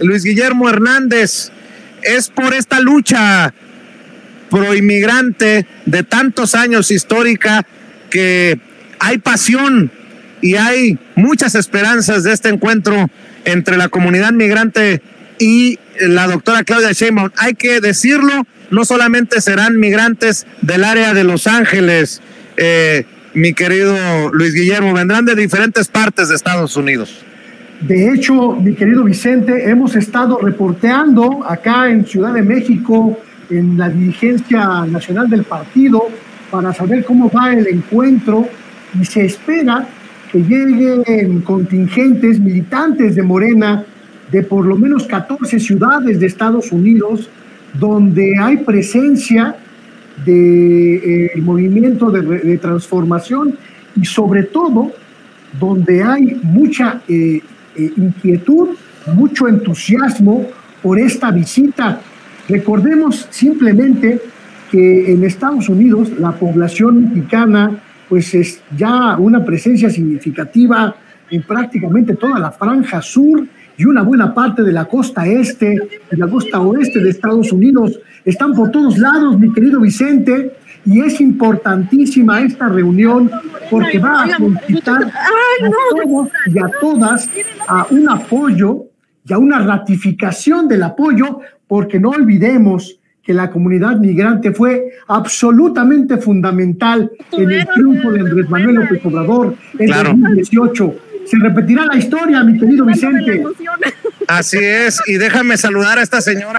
Luis Guillermo Hernández, es por esta lucha pro inmigrante de tantos años histórica que hay pasión y hay muchas esperanzas de este encuentro entre la comunidad migrante y la doctora Claudia Sheinbaum. Hay que decirlo, no solamente serán migrantes del área de Los Ángeles, eh, mi querido Luis Guillermo, vendrán de diferentes partes de Estados Unidos. De hecho, mi querido Vicente, hemos estado reporteando acá en Ciudad de México, en la dirigencia nacional del partido, para saber cómo va el encuentro. Y se espera que lleguen contingentes militantes de Morena de por lo menos 14 ciudades de Estados Unidos, donde hay presencia del de, movimiento de, de, transformación y sobre todo donde hay mucha eh, eh, inquietud, mucho entusiasmo por esta visita. Recordemos simplemente que en Estados Unidos la población mexicana pues es ya una presencia significativa en prácticamente toda la franja sur y una buena parte de la costa este y la costa oeste de Estados Unidos. Están por todos lados, mi querido Vicente, y es importantísima esta reunión porque va a solicitar a todos y a todas a un apoyo y a una ratificación del apoyo, porque no olvidemos que la comunidad migrante fue absolutamente fundamental en el triunfo de Andrés Manuel López Obrador en claro. 2018. Se repetirá la historia, mi querido Vicente. Así es, y déjame saludar a esta señora.